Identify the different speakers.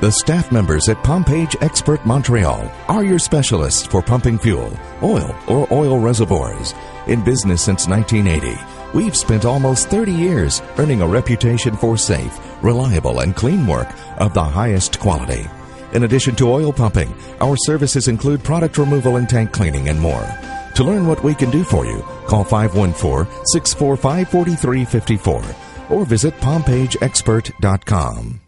Speaker 1: The staff members at Pompage Expert Montreal are your specialists for pumping fuel, oil, or oil reservoirs. In business since 1980, we've spent almost 30 years earning a reputation for safe, reliable, and clean work of the highest quality. In addition to oil pumping, our services include product removal and tank cleaning and more. To learn what we can do for you, call 514 645 4354 or visit PompageExpert.com.